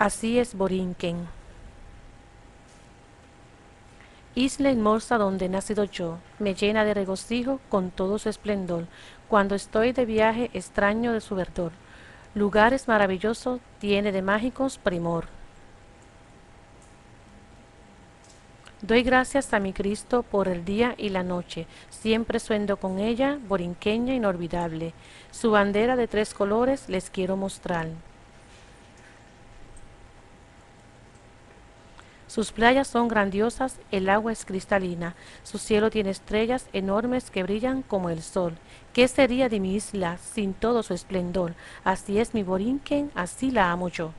Así es Borinquen. Isla hermosa donde he nacido yo, me llena de regocijo con todo su esplendor. Cuando estoy de viaje extraño de su verdor. Lugares maravillosos tiene de mágicos primor. Doy gracias a mi Cristo por el día y la noche, siempre suendo con ella, borinqueña inolvidable. Su bandera de tres colores les quiero mostrar. Sus playas son grandiosas, el agua es cristalina, su cielo tiene estrellas enormes que brillan como el sol. ¿Qué sería de mi isla sin todo su esplendor? Así es mi Borinquen, así la amo yo.